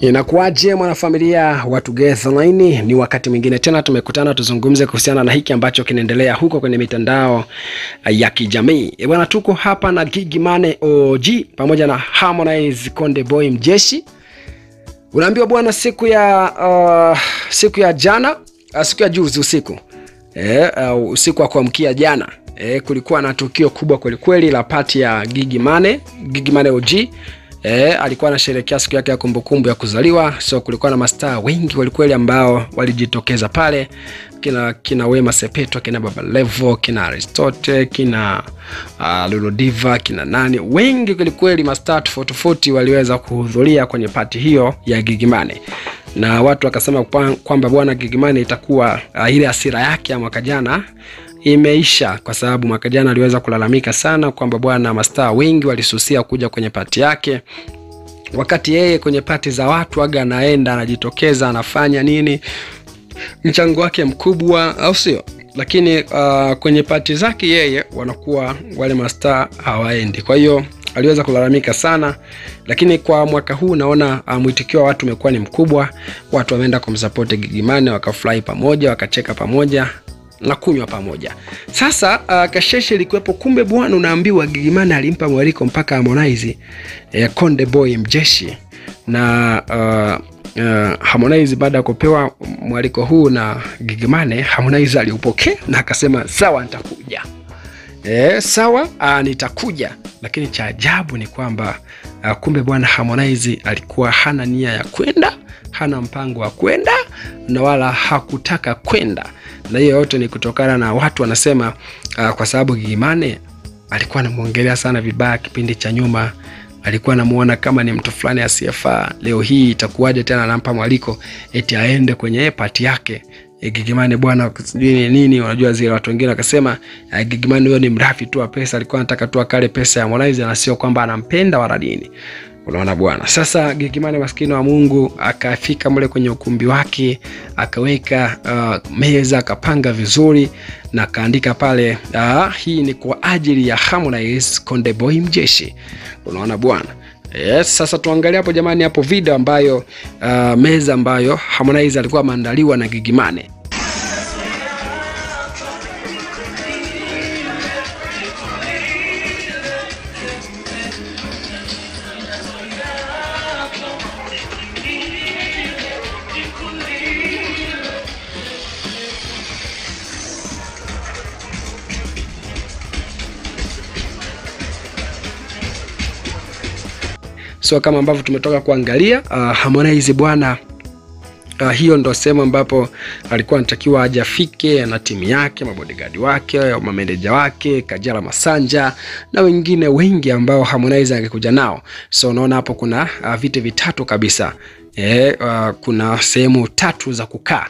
Inakuwaje mwanafamilia wa Together Online? Ni wakati mwingine tena tumekutana tuzungumze kuhusiana na hiki ambacho kinaendelea huko kwenye mitandao ya kijamii. E bwana, tuko hapa na Gigy Money OG pamoja na Harmonize Konde Boy Mjeshi. Unaambiwa bwana, siku ya uh, siku ya jana uh, siku ya juzi usiku e, uh, usiku wa kuamkia jana e, kulikuwa na tukio kubwa kwelikweli la pati ya Gigy Money, Gigy Money OG E, alikuwa anasherehekea siku yake ya kumbukumbu ya kuzaliwa, so kulikuwa na mastaa wengi walikweli ambao walijitokeza pale, kina kina Wema Sepetu, kina Baba Levo, kina Aristote, kina uh, Lulu Diva, kina nani, wengi kwelikweli, mastaa tofauti tofauti waliweza kuhudhuria kwenye pati hiyo ya Gigimani. Na watu wakasema kwamba bwana Gigimani itakuwa uh, ile hasira yake ya mwaka jana imeisha kwa sababu mwaka jana aliweza kulalamika sana kwamba bwana mastaa wengi walisusia kuja kwenye pati yake, wakati yeye kwenye pati za watu aga anaenda anajitokeza anafanya nini, mchango wake mkubwa, au sio? Lakini uh, kwenye pati zake yeye wanakuwa wale mastaa hawaendi, kwa hiyo aliweza kulalamika sana, lakini kwa mwaka huu naona uh, mwitikio wa watu umekuwa ni mkubwa. Watu wameenda kumsapoti gigimane wakafurahi pamoja, wakacheka pamoja na kunywa pamoja. Sasa uh, kasheshe ilikuwepo. Kumbe bwana, unaambiwa Gigy alimpa mwaliko mpaka Harmonize eh, Konde Boy Mjeshi na uh, uh, Harmonize baada ya kupewa mwaliko huu na Gigimane, Harmonize aliupokea na akasema sawa, nitakuja. E, sawa uh, nitakuja. Lakini cha ajabu ni kwamba uh, kumbe bwana Harmonize alikuwa hana nia ya kwenda, hana mpango wa kwenda na wala hakutaka kwenda, na hiyo yote ni kutokana na watu wanasema uh, kwa sababu Gigimane alikuwa anamwongelea sana vibaya kipindi cha nyuma, alikuwa anamuona kama ni mtu fulani asiyefaa. Leo hii itakuwaje tena anampa mwaliko eti aende kwenye pati yake? Gigy Money bwana, sijui ni nini. Unajua zile watu wengine wakasema Gigy Money huyo ni mrafi tu wa pesa, alikuwa anataka tu akale pesa ya Harmonize na sio kwamba anampenda wala nini. Unaona bwana. Sasa Gigy Money maskini wa Mungu akafika mle kwenye ukumbi wake akaweka uh, meza akapanga vizuri na akaandika pale uh, hii ni kwa ajili ya Harmonize Konde Boy Mjeshi. Unaona bwana. Yes, sasa tuangalie hapo jamani, hapo video ambayo uh, meza ambayo Harmonize alikuwa ameandaliwa na Gigy So kama ambavyo tumetoka kuangalia uh, Harmonize bwana uh, hiyo ndo sehemu ambapo alikuwa anatakiwa ajafike na timu yake, mabodyguard wake, mameneja wake, Kajala Masanja na wengine wengi ambao Harmonize angekuja nao. So unaona hapo kuna uh, viti vitatu kabisa e, uh, kuna sehemu tatu za kukaa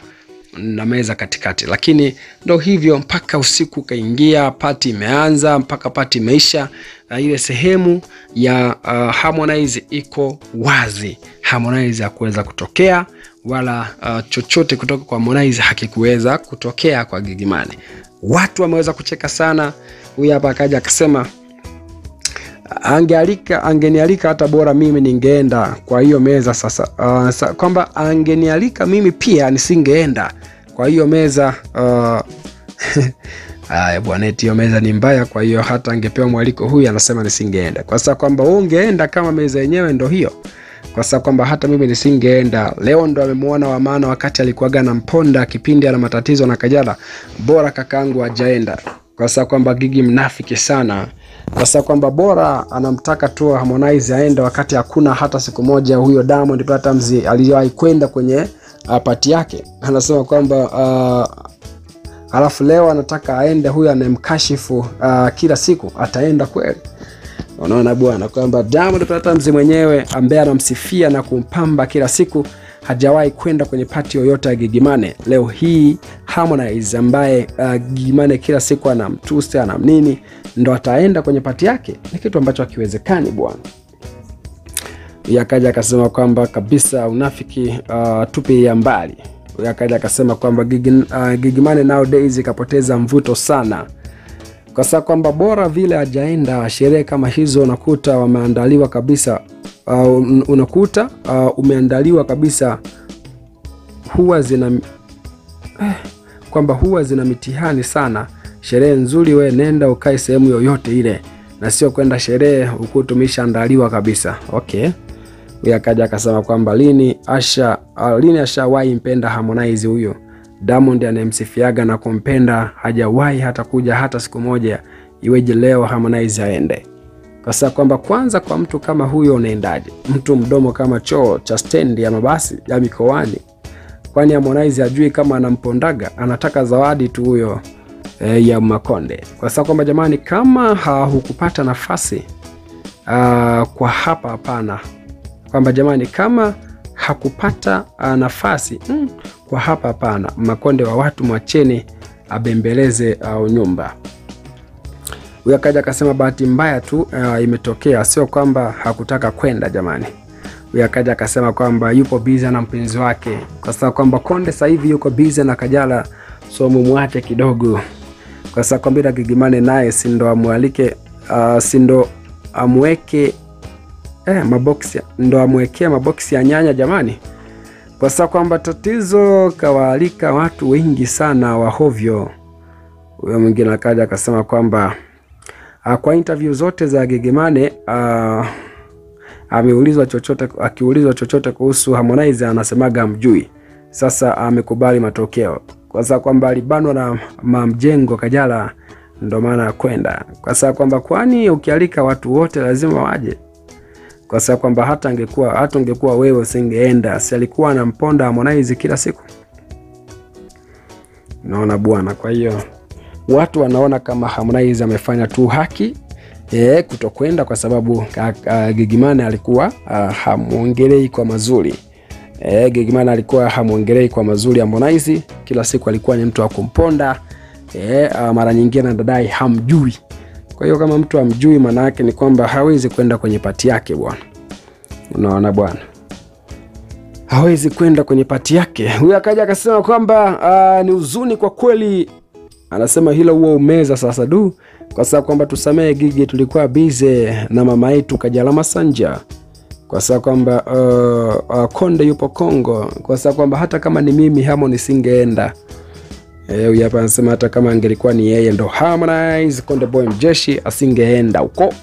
na meza katikati, lakini ndo hivyo mpaka usiku ukaingia, pati imeanza mpaka pati imeisha. Uh, ile sehemu ya uh, Harmonize iko wazi. Harmonize hakuweza kutokea wala uh, chochote kutoka kwa Harmonize hakikuweza kutokea kwa Gigimani. Watu wameweza kucheka sana. Huyu hapa akaja akasema angealika angenialika hata bora mimi ningeenda kwa hiyo meza sasa. Uh, sa, kwamba angenialika mimi pia nisingeenda kwa hiyo meza uh, Aya bwana, eti hiyo meza ni mbaya, kwa hiyo hata angepewa mwaliko huyu anasema nisingeenda, kwa sababu kwamba wewe ungeenda kama meza yenyewe ndo hiyo, kwa sababu kwamba hata mimi nisingeenda. Leo ndo amemuona wa maana, wakati alikuwaga na mponda kipindi ana matatizo na Kajala, bora kakaangu hajaenda, kwa sababu kwamba Gigy mnafiki sana, kwa sababu kwamba bora anamtaka tu Harmonize aende, wakati hakuna hata siku moja huyo Diamond Platnumz aliyowahi kwenda kwenye uh, pati yake. Anasema kwamba uh, Alafu leo anataka aende huyo anayemkashifu uh, kila siku ataenda kweli? Unaona bwana, kwamba Diamond Platnumz mwenyewe ambaye anamsifia na kumpamba kila siku hajawahi kwenda kwenye pati yoyote ya Gigy Money. Leo hii Harmonize ambaye uh, Gigy Money kila siku anamtusi anamnini, ndo ataenda kwenye pati yake? Ni kitu ambacho hakiwezekani bwana. Yakaja akasema kwamba kabisa unafiki uh, tupi ya mbali akaja akasema kwamba Gigimani uh, Gigy Money nowadays ikapoteza mvuto sana, kwa sababu kwamba bora vile ajaenda sherehe kama hizo, unakuta wameandaliwa kabisa uh, unakuta uh, umeandaliwa kabisa huwa zina eh, kwamba huwa zina mitihani sana. Sherehe nzuri, we nenda ukae sehemu yoyote ile, na sio kwenda sherehe huku tumeshaandaliwa kabisa. Okay, huyo akaja akasema kwamba lini Asha uh, lini ashawahi mpenda Harmonize huyo Diamond anayemsifiaga na kumpenda hajawahi hata kuja hata siku moja, iweje leo Harmonize aende? Sababu kwamba kwanza, kwa mtu kama huyo unaendaje? Mtu mdomo kama choo cha stendi ya mabasi ya mikoani kwani Harmonize ajui kama anampondaga, anataka zawadi tu huyo e, ya Makonde. Sababu kwamba jamani, kama hukupata nafasi uh, kwa hapa hapana, kwamba jamani, kama hakupata a, nafasi mm, kwa hapa hapana, Makonde wa watu mwacheni abembeleze au nyumba. Huyo akaja akasema bahati mbaya tu uh, imetokea, sio kwamba hakutaka kwenda jamani huyo akaja akasema kwamba yupo biza na mpenzi wake, kwa sababu kwamba Konde sasa hivi yuko biza na Kajala, so mumwache kidogo, kwa sababu kwamba Gigimane naye si ndo amwalike, uh, si ndo amweke eh, maboksi ndo amwekea maboksi ya nyanya jamani, kwa sababu kwamba tatizo kawaalika watu wengi sana wahovyo. Huyo mwingine akaja akasema kwamba uh, kwa interview zote za Gegemane uh, ameulizwa chochote, akiulizwa chochote kuhusu Harmonize anasemaga mjui. Sasa amekubali matokeo kwa sababu kwamba alibanwa na mamjengo Kajala, ndo maana kwenda, kwa sababu kwamba kwani ukialika watu wote lazima waje, kwa sababu kwamba hata angekuwa hata ungekuwa wewe usingeenda, si alikuwa anamponda Harmonize kila siku, naona bwana. Kwa hiyo watu wanaona kama Harmonize amefanya tu haki E, kutokwenda kwa sababu Gigimani alikuwa hamwongelei kwa mazuri e, Gigimani alikuwa hamwongelei kwa mazuri Harmonize, kila siku alikuwa ni mtu wa kumponda e, mara nyingine anadai hamjui. Kwa hiyo kama mtu amjui, maana yake ni kwamba hawezi kwenda kwenye pati yake bwana. Unaona bwana, hawezi kwenda kwenye pati yake. Huyu akaja akasema kwamba ni huzuni kwa kweli, anasema hilo huo umeza sasa du kwa sababu kwamba tusamehe Gigi, tulikuwa bize na mama yetu Kajala Masanja, kwa sababu kwamba uh, uh, Konde yupo Kongo, kwa sababu kwamba hata kama ni mimi hamo nisingeenda. Huyu e, hapa anasema hata kama angelikuwa ni yeye ndo Harmonize Konde Boy mjeshi asingeenda huko.